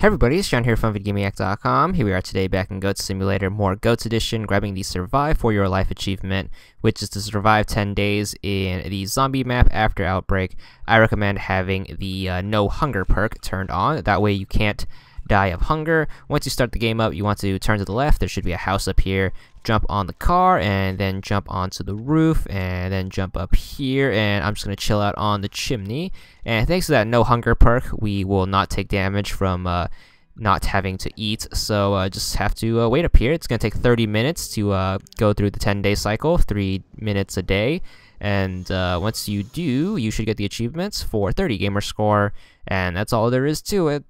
Hey everybody, it's John here from VidGamiac.com. Here we are today back in Goat Simulator, Mmore Goatz Edition, grabbing the Survive for Your Life achievement, which is to survive 10 days in the zombie map after outbreak. I recommend having the uh, No Hunger perk turned on, that way you can't die of hunger. Once you start the game up, you want to turn to the left. There should be a house up here. Jump on the car and then jump onto the roof and then jump up here. And I'm just going to chill out on the chimney. And thanks to that no hunger perk, we will not take damage from uh, not having to eat. So uh, just have to uh, wait up here. It's going to take 30 minutes to uh, go through the 10 day cycle, 3 minutes a day. And uh, once you do, you should get the achievements for 30 gamer score. And that's all there is to it.